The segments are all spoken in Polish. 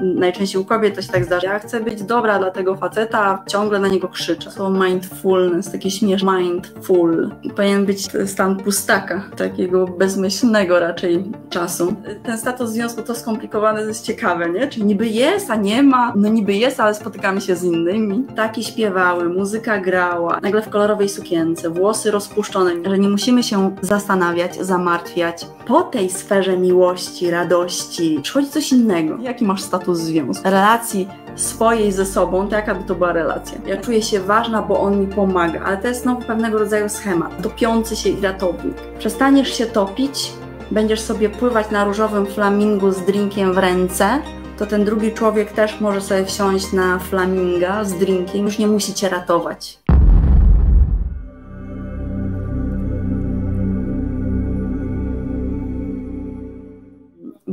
najczęściej u kobiet to się tak zdarza. Ja chcę być dobra dla tego faceta, ciągle na niego krzyczę. Słowo mindfulness, takie śmieszne mindful. Powinien być stan pustaka, takiego bezmyślnego raczej czasu. Ten status związku to skomplikowane, jest ciekawe, nie? Czyli niby jest, a nie ma. No niby jest, ale spotykamy się z innymi. Taki śpiewały, muzyka grała, nagle w kolorowej sukience, włosy rozpuszczone, że nie musimy się zastanawiać, zamartwiać. Po tej sferze miłości, radości przychodzi coś innego. Jaki masz status związku? Relacji swojej ze sobą, to jaka by to była relacja? Ja czuję się ważna, bo on mi pomaga, ale to jest znowu pewnego rodzaju schemat. Topiący się i ratownik. Przestaniesz się topić, będziesz sobie pływać na różowym flamingu z drinkiem w ręce, to ten drugi człowiek też może sobie wsiąść na flaminga z drinkiem, już nie musi cię ratować.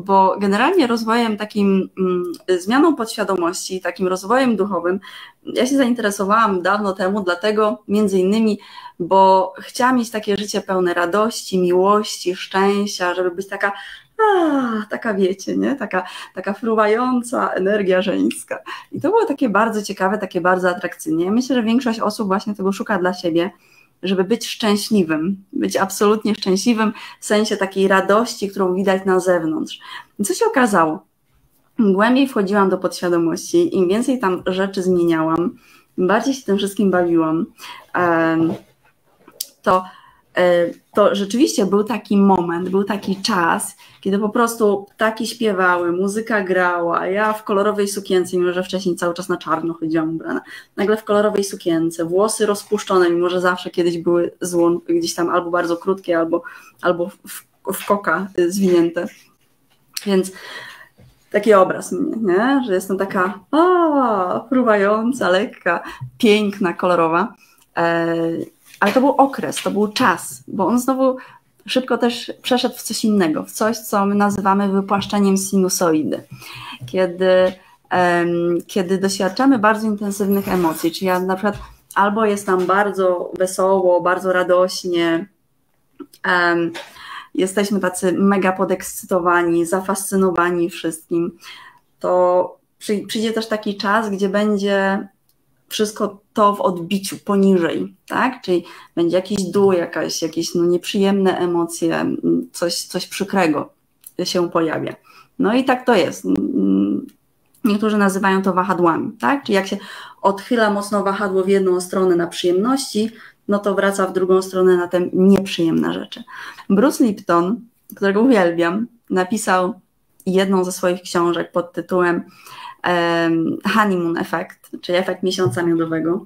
Bo generalnie rozwojem takim, mm, zmianą podświadomości, takim rozwojem duchowym, ja się zainteresowałam dawno temu, dlatego między innymi, bo chciałam mieć takie życie pełne radości, miłości, szczęścia, żeby być taka a, taka wiecie, nie? Taka, taka fruwająca energia żeńska. I to było takie bardzo ciekawe, takie bardzo atrakcyjne. Ja myślę, że większość osób właśnie tego szuka dla siebie, żeby być szczęśliwym, być absolutnie szczęśliwym w sensie takiej radości, którą widać na zewnątrz. Co się okazało? Im głębiej wchodziłam do podświadomości, im więcej tam rzeczy zmieniałam, im bardziej się tym wszystkim bawiłam, to to rzeczywiście był taki moment, był taki czas, kiedy po prostu ptaki śpiewały, muzyka grała, ja w kolorowej sukience, mimo że wcześniej cały czas na czarno chodziłam ubrana, nagle w kolorowej sukience, włosy rozpuszczone, mimo że zawsze kiedyś były złą, gdzieś tam albo bardzo krótkie, albo, albo w, w koka zwinięte. Więc taki obraz mnie, nie? że jestem taka o, fruwająca, lekka, piękna, kolorowa. E, ale to był okres, to był czas, bo on znowu szybko też przeszedł w coś innego, w coś, co my nazywamy wypłaszczeniem sinusoidy. Kiedy, um, kiedy doświadczamy bardzo intensywnych emocji, czyli ja na przykład albo jest nam bardzo wesoło, bardzo radośnie, um, jesteśmy tacy mega podekscytowani, zafascynowani wszystkim, to przyjdzie też taki czas, gdzie będzie wszystko to w odbiciu poniżej, tak? Czyli będzie jakiś dół, jakaś, jakieś no, nieprzyjemne emocje, coś, coś przykrego się pojawia. No i tak to jest. Niektórzy nazywają to wahadłami, tak? Czyli jak się odchyla mocno wahadło w jedną stronę na przyjemności, no to wraca w drugą stronę na te nieprzyjemne rzeczy. Bruce Lipton, którego uwielbiam, napisał jedną ze swoich książek pod tytułem honeymoon effect, czyli efekt miesiąca miodowego,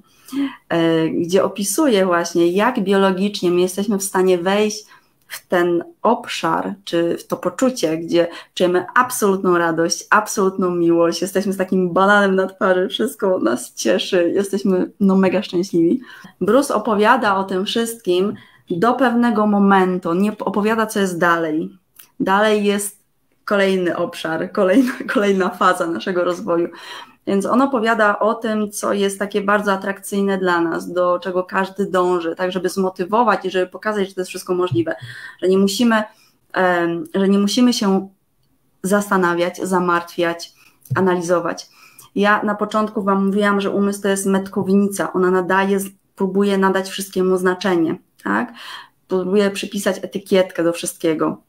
e, gdzie opisuje właśnie, jak biologicznie my jesteśmy w stanie wejść w ten obszar, czy w to poczucie, gdzie czujemy absolutną radość, absolutną miłość, jesteśmy z takim bananem na twarzy, wszystko nas cieszy, jesteśmy no mega szczęśliwi. Bruce opowiada o tym wszystkim do pewnego momentu, nie opowiada, co jest dalej. Dalej jest kolejny obszar, kolejna, kolejna faza naszego rozwoju. Więc on opowiada o tym, co jest takie bardzo atrakcyjne dla nas, do czego każdy dąży, tak żeby zmotywować i żeby pokazać, że to jest wszystko możliwe, że nie musimy, że nie musimy się zastanawiać, zamartwiać, analizować. Ja na początku Wam mówiłam, że umysł to jest metkownica, ona nadaje, próbuje nadać wszystkiemu znaczenie, tak? Próbuje przypisać etykietkę do wszystkiego.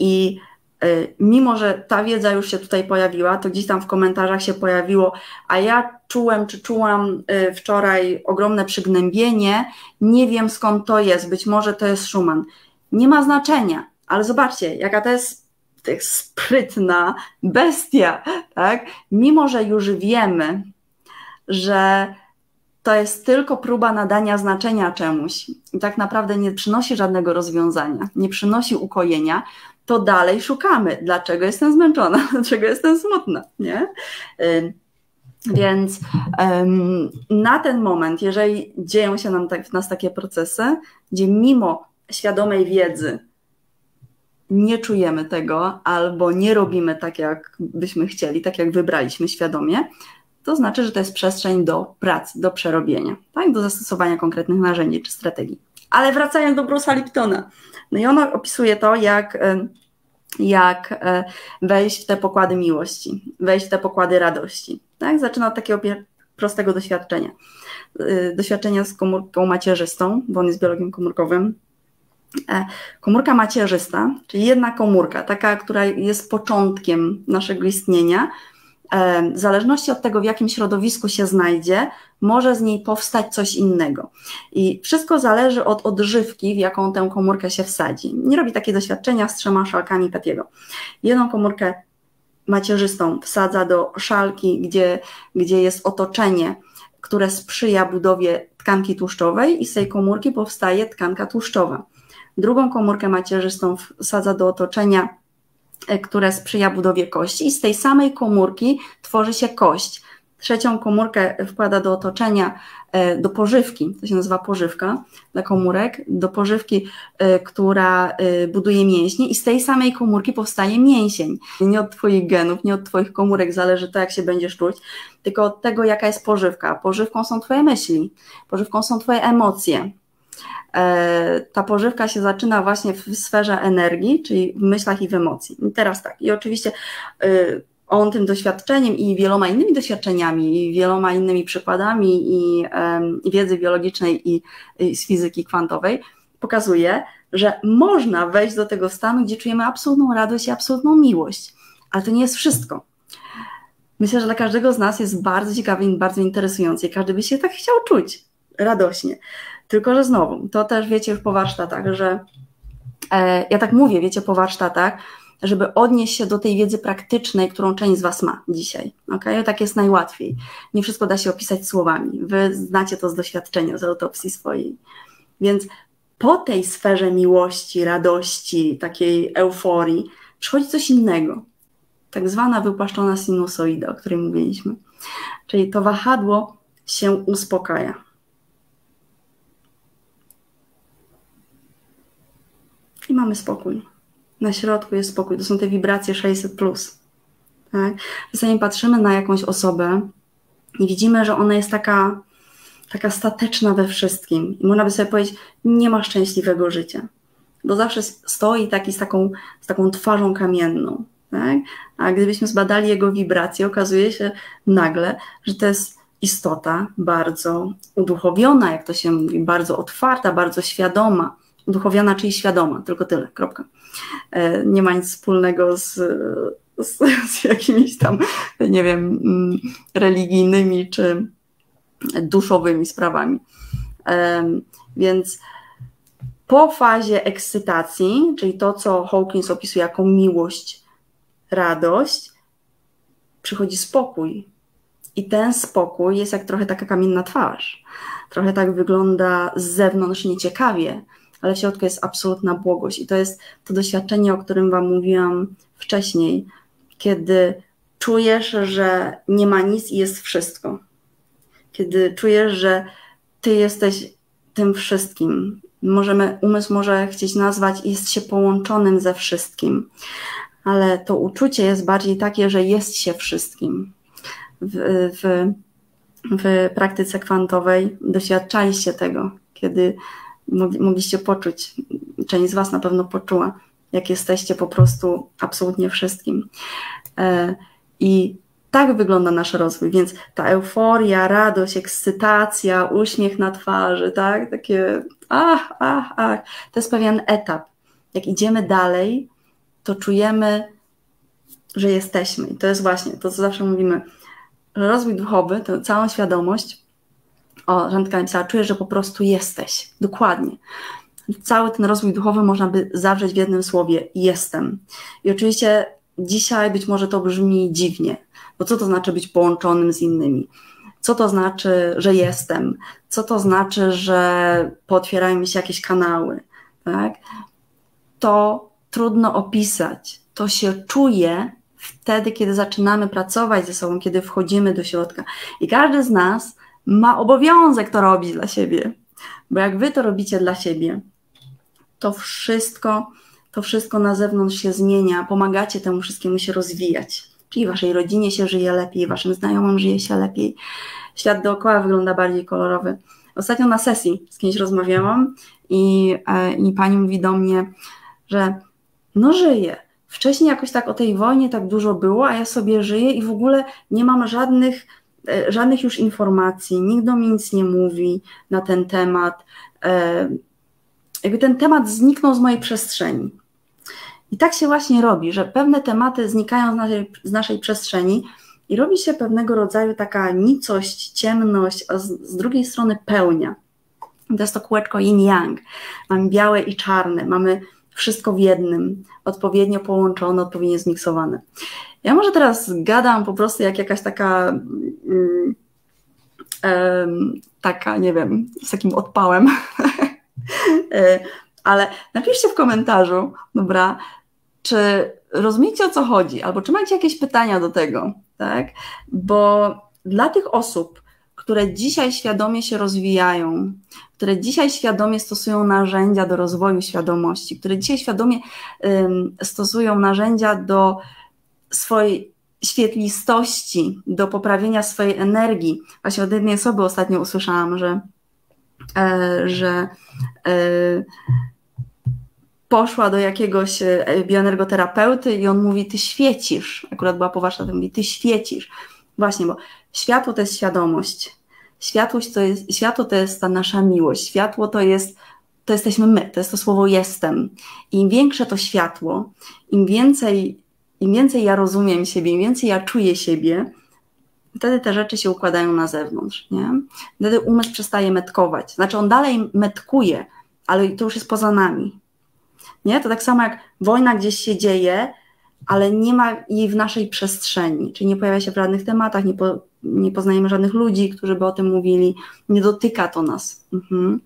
I y, mimo, że ta wiedza już się tutaj pojawiła, to gdzieś tam w komentarzach się pojawiło, a ja czułem czy czułam y, wczoraj ogromne przygnębienie, nie wiem skąd to jest, być może to jest Schumann. Nie ma znaczenia, ale zobaczcie, jaka to jest sprytna bestia, tak? Mimo, że już wiemy, że to jest tylko próba nadania znaczenia czemuś i tak naprawdę nie przynosi żadnego rozwiązania, nie przynosi ukojenia, to dalej szukamy, dlaczego jestem zmęczona, dlaczego jestem smutna, nie? Więc um, na ten moment, jeżeli dzieją się nam tak, w nas takie procesy, gdzie mimo świadomej wiedzy nie czujemy tego albo nie robimy tak, jak byśmy chcieli, tak jak wybraliśmy świadomie, to znaczy, że to jest przestrzeń do pracy, do przerobienia, tak? do zastosowania konkretnych narzędzi czy strategii. Ale wracając do Bruce'a Liptona, no i on opisuje to, jak jak e, wejść w te pokłady miłości, wejść w te pokłady radości. Tak? Zaczyna od takiego prostego doświadczenia. E, doświadczenia z komórką macierzystą, bo on jest biologiem komórkowym. E, komórka macierzysta, czyli jedna komórka, taka, która jest początkiem naszego istnienia, w zależności od tego, w jakim środowisku się znajdzie, może z niej powstać coś innego. I wszystko zależy od odżywki, w jaką tę komórkę się wsadzi. Nie robi takie doświadczenia z trzema szalkami Petiego. Jedną komórkę macierzystą wsadza do szalki, gdzie, gdzie jest otoczenie, które sprzyja budowie tkanki tłuszczowej i z tej komórki powstaje tkanka tłuszczowa. Drugą komórkę macierzystą wsadza do otoczenia, które sprzyja budowie kości i z tej samej komórki tworzy się kość. Trzecią komórkę wkłada do otoczenia, e, do pożywki, to się nazywa pożywka dla komórek, do pożywki, e, która buduje mięśnie i z tej samej komórki powstaje mięsień. Nie od Twoich genów, nie od Twoich komórek zależy to, jak się będziesz czuć, tylko od tego, jaka jest pożywka. Pożywką są Twoje myśli, pożywką są Twoje emocje, E, ta pożywka się zaczyna właśnie w sferze energii, czyli w myślach i w emocji. I teraz tak, i oczywiście y, on tym doświadczeniem i wieloma innymi doświadczeniami, i wieloma innymi przykładami i, wiedzy biologicznej i, i z fizyki kwantowej pokazuje, że można wejść do tego stanu, gdzie czujemy absolutną radość i absolutną miłość. Ale to nie jest wszystko. Myślę, że dla każdego z nas jest bardzo ciekawy i bardzo interesujący każdy by się tak chciał czuć radośnie. Tylko, że znowu, to też wiecie po warsztatach, że e, ja tak mówię, wiecie, po warsztatach, żeby odnieść się do tej wiedzy praktycznej, którą część z Was ma dzisiaj. Okay? Tak jest najłatwiej. Nie wszystko da się opisać słowami. Wy znacie to z doświadczenia, z autopsji swojej. Więc po tej sferze miłości, radości, takiej euforii, przychodzi coś innego. Tak zwana wypłaszczona sinusoida, o której mówiliśmy. Czyli to wahadło się uspokaja. I mamy spokój. Na środku jest spokój. To są te wibracje 600. Plus. Tak? Czasami patrzymy na jakąś osobę i widzimy, że ona jest taka, taka stateczna we wszystkim. I można by sobie powiedzieć, nie ma szczęśliwego życia. Bo zawsze stoi taki z taką, z taką twarzą kamienną. Tak? A gdybyśmy zbadali jego wibracje, okazuje się nagle, że to jest istota bardzo uduchowiona, jak to się mówi, bardzo otwarta, bardzo świadoma uduchowiona, czyli świadoma, tylko tyle, kropka. E, nie ma nic wspólnego z, z, z jakimiś tam, nie wiem, mm, religijnymi czy duszowymi sprawami. E, więc po fazie ekscytacji, czyli to, co Hawkins opisuje jako miłość, radość, przychodzi spokój. I ten spokój jest jak trochę taka kamienna twarz. Trochę tak wygląda z zewnątrz nieciekawie, ale w środku jest absolutna błogość. I to jest to doświadczenie, o którym Wam mówiłam wcześniej, kiedy czujesz, że nie ma nic i jest wszystko. Kiedy czujesz, że Ty jesteś tym wszystkim. Możemy, umysł może chcieć nazwać, jest się połączonym ze wszystkim, ale to uczucie jest bardziej takie, że jest się wszystkim. W, w, w praktyce kwantowej doświadczaliście tego, kiedy mogliście poczuć, część z Was na pewno poczuła, jak jesteście po prostu absolutnie wszystkim. E, I tak wygląda nasz rozwój, więc ta euforia, radość, ekscytacja, uśmiech na twarzy, tak, takie ach, ach, ach, to jest pewien etap. Jak idziemy dalej, to czujemy, że jesteśmy. I to jest właśnie to, co zawsze mówimy, rozwój duchowy, tę całą świadomość o, Żantka napisała, czuję, że po prostu jesteś. Dokładnie. Cały ten rozwój duchowy można by zawrzeć w jednym słowie jestem. I oczywiście dzisiaj być może to brzmi dziwnie, bo co to znaczy być połączonym z innymi? Co to znaczy, że jestem? Co to znaczy, że pootwierają mi się jakieś kanały? Tak? To trudno opisać. To się czuje wtedy, kiedy zaczynamy pracować ze sobą, kiedy wchodzimy do środka. I każdy z nas ma obowiązek to robić dla siebie. Bo jak wy to robicie dla siebie, to wszystko, to wszystko na zewnątrz się zmienia, pomagacie temu wszystkiemu się rozwijać. Czyli waszej rodzinie się żyje lepiej, waszym znajomym żyje się lepiej. Świat dookoła wygląda bardziej kolorowy. Ostatnio na sesji z kimś rozmawiałam i, e, i pani mówi do mnie, że no żyje, wcześniej jakoś tak o tej wojnie tak dużo było, a ja sobie żyję i w ogóle nie mam żadnych, żadnych już informacji, nikt do mnie nic nie mówi na ten temat. E, jakby ten temat zniknął z mojej przestrzeni. I tak się właśnie robi, że pewne tematy znikają z naszej, z naszej przestrzeni i robi się pewnego rodzaju taka nicość, ciemność, a z, z drugiej strony pełnia. To jest to kółeczko yin-yang. Mamy białe i czarne, mamy wszystko w jednym, odpowiednio połączone, odpowiednio zmiksowane. Ja może teraz gadam po prostu jak jakaś taka, um, taka, nie wiem, z takim odpałem, e, ale napiszcie w komentarzu, dobra, czy rozumiecie o co chodzi, albo czy macie jakieś pytania do tego, tak? Bo dla tych osób, które dzisiaj świadomie się rozwijają, które dzisiaj świadomie stosują narzędzia do rozwoju świadomości, które dzisiaj świadomie um, stosują narzędzia do swojej świetlistości, do poprawienia swojej energii. Właśnie od jednej osoby ostatnio usłyszałam, że, e, że e, poszła do jakiegoś e, bioenergoterapeuty i on mówi, ty świecisz. Akurat była poważna, to mówi, ty świecisz. Właśnie, bo światło to jest świadomość. Światłość to jest, światło to jest ta nasza miłość. Światło to jest, to jesteśmy my, to jest to słowo jestem. I im większe to światło, im więcej, im więcej ja rozumiem siebie, im więcej ja czuję siebie, wtedy te rzeczy się układają na zewnątrz. Nie? Wtedy umysł przestaje metkować. Znaczy on dalej metkuje, ale to już jest poza nami. Nie? To tak samo jak wojna gdzieś się dzieje, ale nie ma jej w naszej przestrzeni, czyli nie pojawia się w żadnych tematach, nie, po, nie poznajemy żadnych ludzi, którzy by o tym mówili, nie dotyka to nas. Mhm.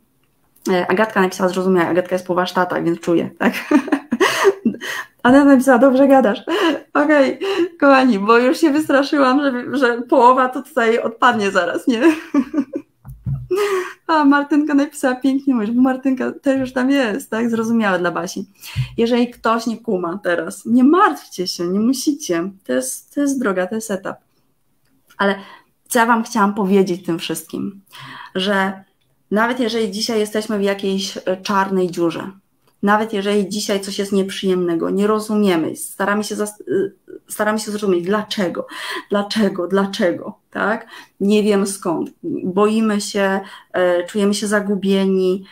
E, Agatka napisała, zrozumiała, Agatka jest po warsztatach, więc czuję, tak? Anna napisała, dobrze gadasz. Okej, okay, kochani, bo już się wystraszyłam, że, że połowa to tutaj odpadnie zaraz, nie? A Martynka napisała pięknie, mówisz, bo Martynka też już tam jest, tak? Zrozumiała dla Basi. Jeżeli ktoś nie kuma teraz, nie martwcie się, nie musicie. To jest, to jest droga, to jest etap. Ale co ja Wam chciałam powiedzieć tym wszystkim, że nawet jeżeli dzisiaj jesteśmy w jakiejś e, czarnej dziurze, nawet jeżeli dzisiaj coś jest nieprzyjemnego, nie rozumiemy, staramy się, y, staramy się zrozumieć dlaczego, dlaczego, dlaczego, tak? Nie wiem skąd. Boimy się, e, czujemy się zagubieni,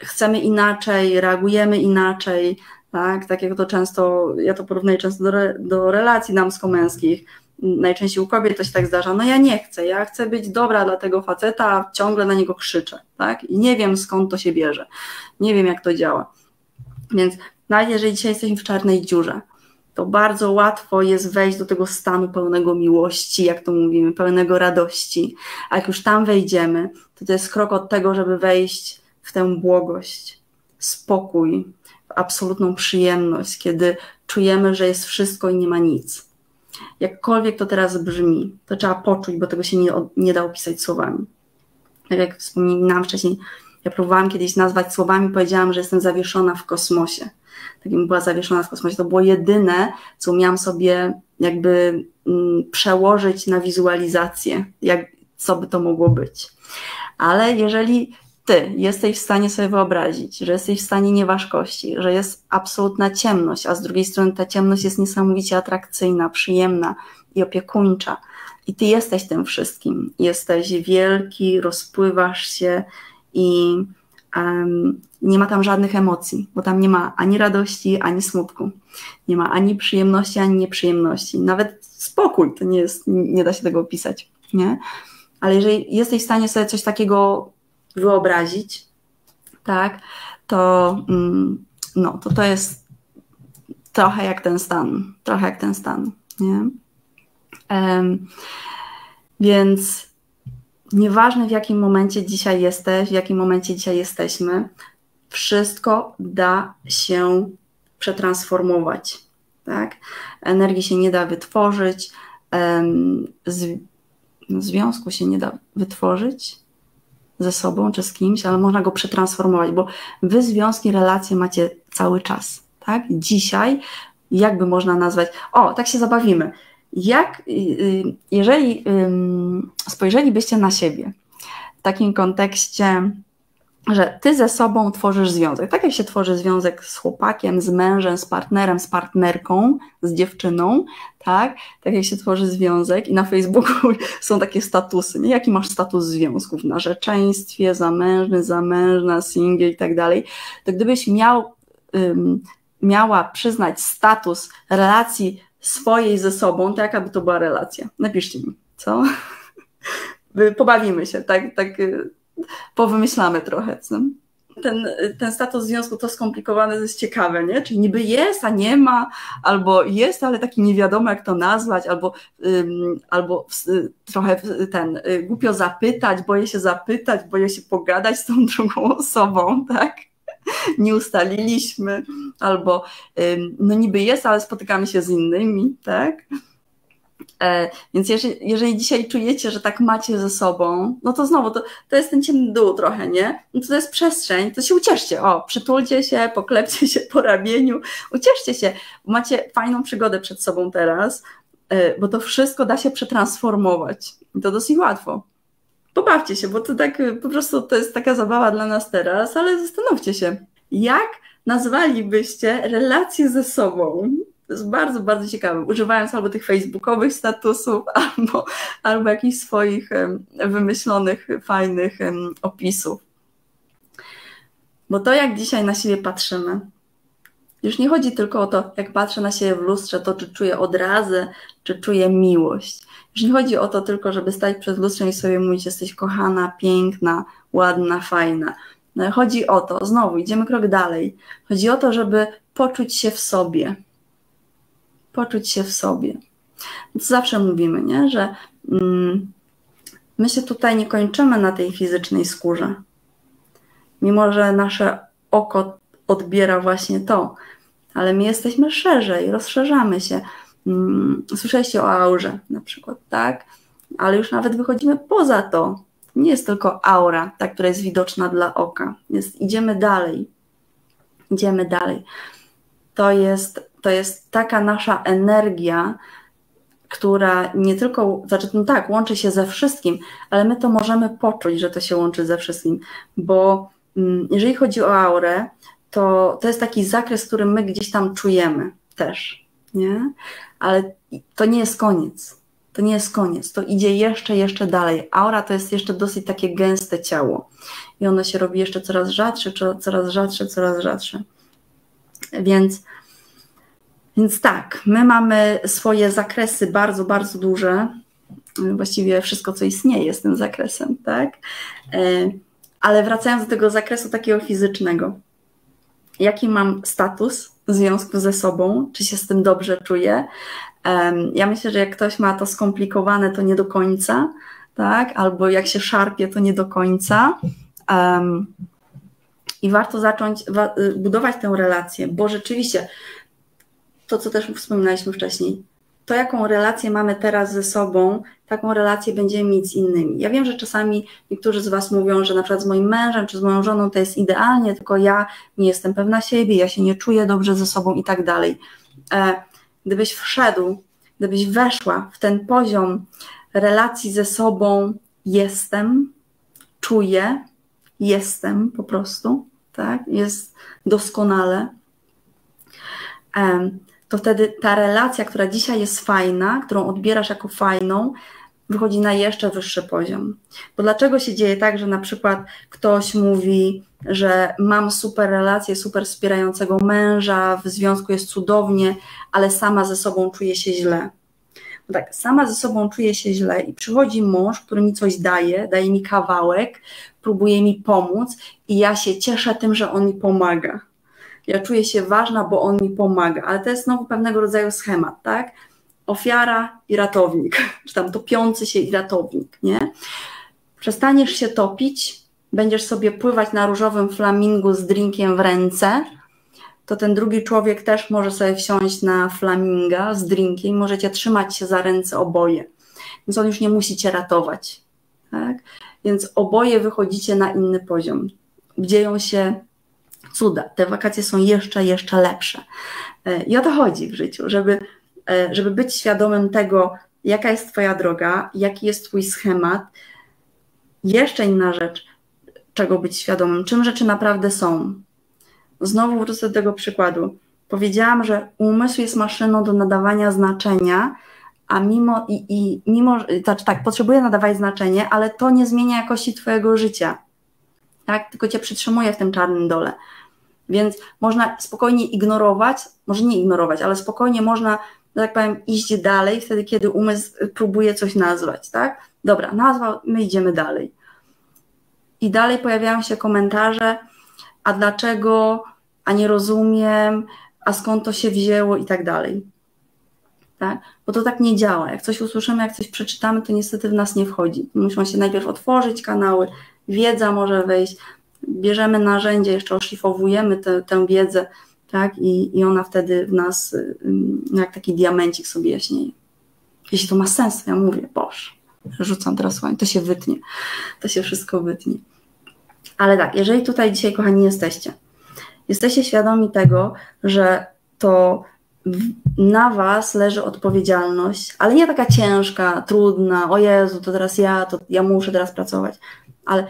chcemy inaczej, reagujemy inaczej, tak? Tak jak to często, ja to porównuję często do, do relacji damsko-męskich najczęściej u kobiet to się tak zdarza, no ja nie chcę, ja chcę być dobra dla tego faceta, ciągle na niego krzyczę, tak? I nie wiem skąd to się bierze, nie wiem jak to działa. Więc nawet jeżeli dzisiaj jesteśmy w czarnej dziurze, to bardzo łatwo jest wejść do tego stanu pełnego miłości, jak to mówimy, pełnego radości. A jak już tam wejdziemy, to to jest krok od tego, żeby wejść w tę błogość, spokój, absolutną przyjemność, kiedy czujemy, że jest wszystko i nie ma nic jakkolwiek to teraz brzmi, to trzeba poczuć, bo tego się nie, nie da opisać słowami. Tak jak wspominałam wcześniej, ja próbowałam kiedyś nazwać słowami, powiedziałam, że jestem zawieszona w kosmosie. Takim była zawieszona w kosmosie. To było jedyne, co umiałam sobie jakby mm, przełożyć na wizualizację, jak, co by to mogło być. Ale jeżeli ty jesteś w stanie sobie wyobrazić, że jesteś w stanie nieważkości, że jest absolutna ciemność, a z drugiej strony ta ciemność jest niesamowicie atrakcyjna, przyjemna i opiekuńcza. I ty jesteś tym wszystkim. Jesteś wielki, rozpływasz się i um, nie ma tam żadnych emocji, bo tam nie ma ani radości, ani smutku. Nie ma ani przyjemności, ani nieprzyjemności. Nawet spokój to nie jest, nie da się tego opisać. Nie? Ale jeżeli jesteś w stanie sobie coś takiego wyobrazić, tak, to, mm, no, to to jest trochę jak ten stan, trochę jak ten stan, nie? Um, więc nieważne w jakim momencie dzisiaj jesteś, w jakim momencie dzisiaj jesteśmy, wszystko da się przetransformować, tak? Energii się nie da wytworzyć, um, z, związku się nie da wytworzyć, ze sobą czy z kimś, ale można go przetransformować, bo wy związki, relacje macie cały czas, tak? Dzisiaj, jakby można nazwać, o, tak się zabawimy. Jak, y, y, jeżeli spojrzelibyście na siebie w takim kontekście że ty ze sobą tworzysz związek. Tak jak się tworzy związek z chłopakiem, z mężem, z partnerem, z partnerką, z dziewczyną, tak? Tak jak się tworzy związek i na Facebooku są takie statusy, nie? Jaki masz status związków? W narzeczeństwie, zamężny, zamężna, singiel i tak dalej. To gdybyś miał, miała przyznać status relacji swojej ze sobą, to jaka by to była relacja? Napiszcie mi, co? Pobawimy się, tak, tak y, powymyślamy trochę. Co? Ten, ten status związku to skomplikowane, jest ciekawe, nie? Czyli niby jest, a nie ma, albo jest, ale taki nie wiadomo, jak to nazwać, albo, ym, albo y, trochę ten y, głupio zapytać, boję się zapytać, boję się pogadać z tą drugą osobą, tak? Nie ustaliliśmy, albo no niby jest, ale spotykamy się z innymi, tak? E, więc jeżeli, jeżeli, dzisiaj czujecie, że tak macie ze sobą, no to znowu to, to jest ten ciemny dół trochę, nie? No to, to jest przestrzeń, to się ucieszcie, o, przytulcie się, poklepcie się po ramieniu, ucieszcie się, macie fajną przygodę przed sobą teraz, e, bo to wszystko da się przetransformować i to dosyć łatwo. Pobawcie się, bo to tak po prostu to jest taka zabawa dla nas teraz, ale zastanówcie się, jak nazwalibyście relacje ze sobą, to jest bardzo, bardzo ciekawe. Używając albo tych facebookowych statusów, albo, albo jakichś swoich wymyślonych, fajnych opisów. Bo to, jak dzisiaj na siebie patrzymy, już nie chodzi tylko o to, jak patrzę na siebie w lustrze, to czy czuję odrazę, czy czuję miłość. Już nie chodzi o to tylko, żeby stać przed lustrzem i sobie mówić, jesteś kochana, piękna, ładna, fajna. No, chodzi o to, znowu idziemy krok dalej. Chodzi o to, żeby poczuć się w sobie poczuć się w sobie. Zawsze mówimy, nie? że mm, my się tutaj nie kończymy na tej fizycznej skórze. Mimo, że nasze oko odbiera właśnie to, ale my jesteśmy szerzej, rozszerzamy się. Mm, słyszeliście o aurze na przykład, tak? Ale już nawet wychodzimy poza to. Nie jest tylko aura, ta, która jest widoczna dla oka. Jest, idziemy dalej. Idziemy dalej. To jest to jest taka nasza energia, która nie tylko, znaczy no tak, łączy się ze wszystkim, ale my to możemy poczuć, że to się łączy ze wszystkim, bo mm, jeżeli chodzi o aurę, to, to jest taki zakres, który my gdzieś tam czujemy też, nie? Ale to nie jest koniec. To nie jest koniec, to idzie jeszcze, jeszcze dalej. Aura to jest jeszcze dosyć takie gęste ciało i ono się robi jeszcze coraz rzadsze, coraz rzadsze, coraz rzadsze. Więc więc tak, my mamy swoje zakresy bardzo, bardzo duże. Właściwie wszystko, co istnieje, z tym zakresem, tak? E, ale wracając do tego zakresu takiego fizycznego, jaki mam status w związku ze sobą, czy się z tym dobrze czuję? Ja myślę, że jak ktoś ma to skomplikowane, to nie do końca, tak? Albo jak się szarpie, to nie do końca. I warto zacząć budować tę relację, bo rzeczywiście to, co też wspominaliśmy wcześniej, to jaką relację mamy teraz ze sobą, taką relację będziemy mieć z innymi. Ja wiem, że czasami niektórzy z Was mówią, że na przykład z moim mężem czy z moją żoną to jest idealnie, tylko ja nie jestem pewna siebie, ja się nie czuję dobrze ze sobą i tak dalej. E, gdybyś wszedł, gdybyś weszła w ten poziom relacji ze sobą, jestem, czuję, jestem po prostu, tak, jest doskonale to wtedy ta relacja, która dzisiaj jest fajna, którą odbierasz jako fajną, wychodzi na jeszcze wyższy poziom. Bo dlaczego się dzieje tak, że na przykład ktoś mówi, że mam super relację, super wspierającego męża, w związku jest cudownie, ale sama ze sobą czuję się źle. Tak, sama ze sobą czuję się źle i przychodzi mąż, który mi coś daje, daje mi kawałek, próbuje mi pomóc i ja się cieszę tym, że on mi pomaga ja czuję się ważna, bo on mi pomaga, ale to jest znowu pewnego rodzaju schemat, tak? Ofiara i ratownik, czy tam topiący się i ratownik, nie? Przestaniesz się topić, będziesz sobie pływać na różowym flamingu z drinkiem w ręce, to ten drugi człowiek też może sobie wsiąść na flaminga z drinkiem, możecie trzymać się za ręce oboje. Więc on już nie musi cię ratować. Tak? Więc oboje wychodzicie na inny poziom. Dzieją się cuda. Te wakacje są jeszcze, jeszcze lepsze. E, I o to chodzi w życiu, żeby, e, żeby być świadomym tego, jaka jest Twoja droga, jaki jest Twój schemat. Jeszcze inna rzecz, czego być świadomym, czym rzeczy naprawdę są. Znowu wrócę do tego przykładu. Powiedziałam, że umysł jest maszyną do nadawania znaczenia, a mimo i, i mimo, znaczy tak, potrzebuje nadawać znaczenie, ale to nie zmienia jakości Twojego życia. Tak? Tylko cię przytrzymuje w tym czarnym dole. Więc można spokojnie ignorować, może nie ignorować, ale spokojnie można, że tak powiem, iść dalej wtedy, kiedy umysł próbuje coś nazwać, tak? Dobra, nazwał, my idziemy dalej. I dalej pojawiają się komentarze, a dlaczego, a nie rozumiem, a skąd to się wzięło i tak dalej. Tak? Bo to tak nie działa. Jak coś usłyszymy, jak coś przeczytamy, to niestety w nas nie wchodzi. Muszą się najpierw otworzyć kanały, wiedza może wejść, bierzemy narzędzie, jeszcze oszlifowujemy te, tę wiedzę, tak? I, I ona wtedy w nas jak taki diamencik sobie jaśnieje. Jeśli to ma sens, ja mówię, boż, rzucam teraz słoń, to się wytnie, to się wszystko wytnie. Ale tak, jeżeli tutaj dzisiaj, kochani, jesteście, jesteście świadomi tego, że to na Was leży odpowiedzialność, ale nie taka ciężka, trudna, o Jezu, to teraz ja, to ja muszę teraz pracować, ale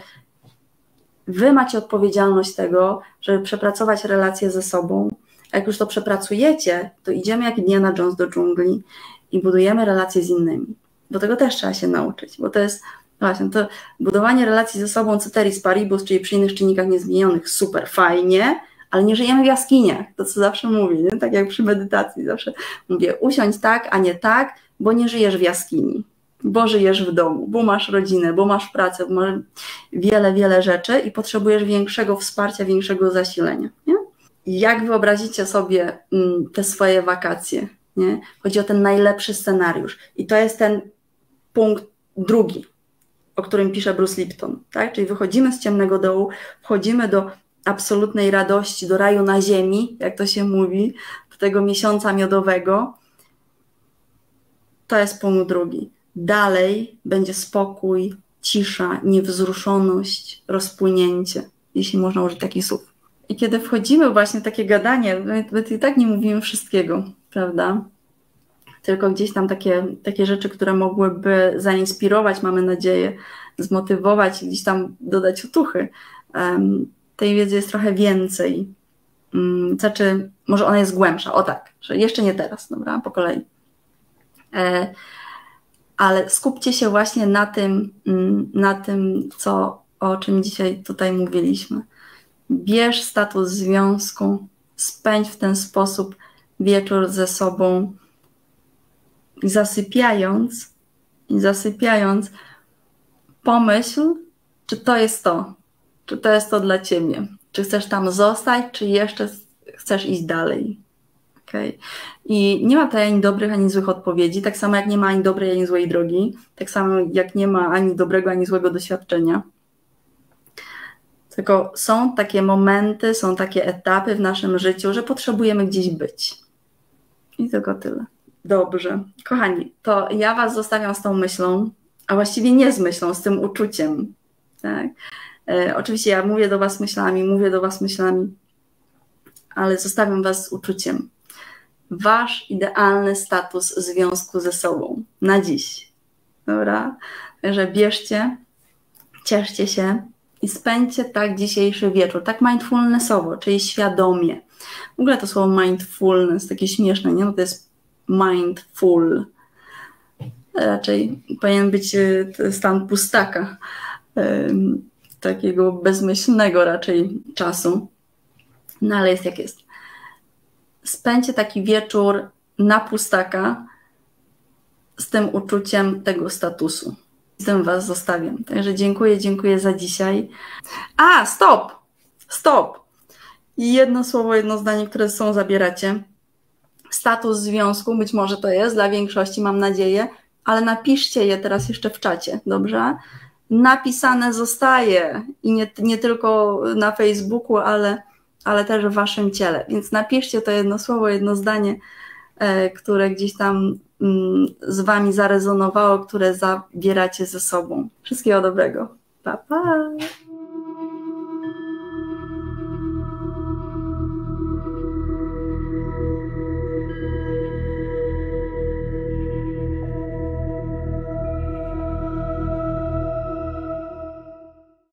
Wy macie odpowiedzialność tego, żeby przepracować relacje ze sobą. A jak już to przepracujecie, to idziemy jak Indiana Jones do dżungli i budujemy relacje z innymi. Do tego też trzeba się nauczyć, bo to jest właśnie to budowanie relacji ze sobą ceteris paribus, czyli przy innych czynnikach niezmienionych, super fajnie, ale nie żyjemy w jaskiniach, to co zawsze mówię, nie? tak jak przy medytacji zawsze mówię, usiądź tak, a nie tak, bo nie żyjesz w jaskini bo żyjesz w domu, bo masz rodzinę, bo masz pracę, bo masz wiele, wiele rzeczy i potrzebujesz większego wsparcia, większego zasilenia. Nie? Jak wyobrazicie sobie mm, te swoje wakacje? Nie? Chodzi o ten najlepszy scenariusz. I to jest ten punkt drugi, o którym pisze Bruce Lipton. Tak? Czyli wychodzimy z ciemnego dołu, wchodzimy do absolutnej radości, do raju na ziemi, jak to się mówi, do tego miesiąca miodowego. To jest punkt drugi dalej będzie spokój, cisza, niewzruszoność, rozpłynięcie, jeśli można użyć takich słów. I kiedy wchodzimy właśnie w takie gadanie, my, my i tak nie mówimy wszystkiego, prawda? Tylko gdzieś tam takie, takie rzeczy, które mogłyby zainspirować, mamy nadzieję, zmotywować, gdzieś tam dodać otuchy. Um, tej wiedzy jest trochę więcej. Um, znaczy, może ona jest głębsza, o tak, że jeszcze nie teraz, dobra, po kolei. E, ale skupcie się właśnie na tym, mm, na tym, co, o czym dzisiaj tutaj mówiliśmy. Bierz status związku, spędź w ten sposób wieczór ze sobą zasypiając, zasypiając, pomyśl, czy to jest to, czy to jest to dla ciebie. Czy chcesz tam zostać, czy jeszcze chcesz iść dalej. Okay. I nie ma tutaj ani dobrych, ani złych odpowiedzi, tak samo jak nie ma ani dobrej, ani złej drogi, tak samo jak nie ma ani dobrego, ani złego doświadczenia. Tylko są takie momenty, są takie etapy w naszym życiu, że potrzebujemy gdzieś być. I tylko tyle. Dobrze. Kochani, to ja Was zostawiam z tą myślą, a właściwie nie z myślą, z tym uczuciem. Tak? E, oczywiście ja mówię do Was myślami, mówię do Was myślami, ale zostawiam Was z uczuciem wasz idealny status związku ze sobą na dziś. Dobra? Także bierzcie, cieszcie się i spędźcie tak dzisiejszy wieczór, tak mindfulnessowo, czyli świadomie. W ogóle to słowo mindfulness takie śmieszne, nie? No to jest mindful. Raczej powinien być e, stan pustaka, takiego bezmyślnego raczej czasu. No ale jest jak jest spędźcie taki wieczór na pustaka z tym uczuciem tego statusu. Z tym Was zostawiam. Także dziękuję, dziękuję za dzisiaj. A, stop! Stop! Jedno słowo, jedno zdanie, które są zabieracie. Status związku, być może to jest dla większości, mam nadzieję, ale napiszcie je teraz jeszcze w czacie, dobrze? Napisane zostaje i nie, nie tylko na Facebooku, ale ale też w waszym ciele. Więc napiszcie to jedno słowo, jedno zdanie, e, które gdzieś tam mm, z wami zarezonowało, które zabieracie ze sobą. Wszystkiego dobrego. Pa, pa!